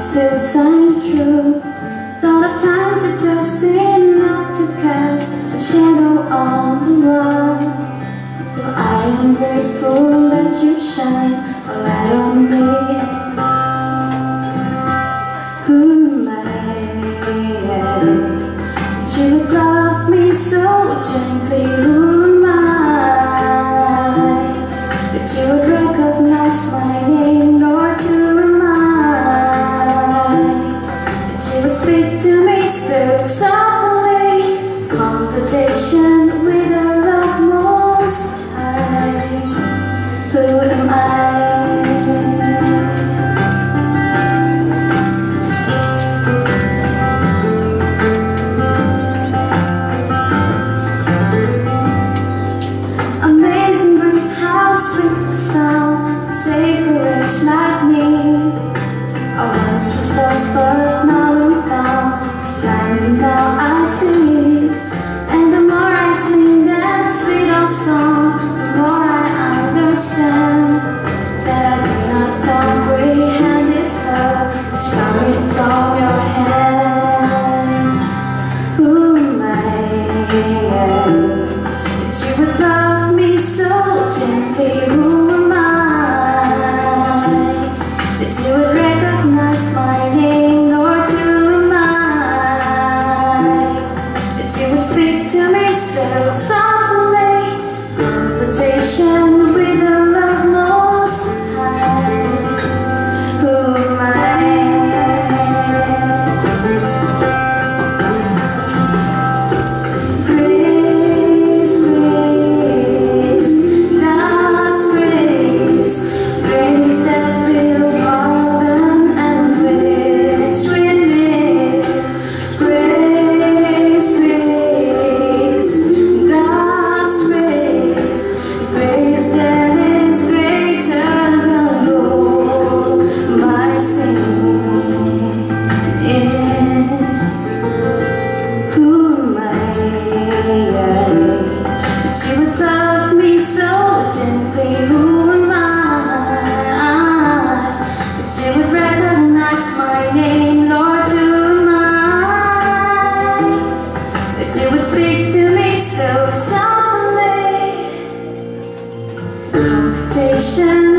still shine true Thought of times it just enough to cast A shadow on the wall. Well, I am grateful that you shine a light on me conversation with the love Most High. Who am I? Amazing grace, how sweet the sound. expectation.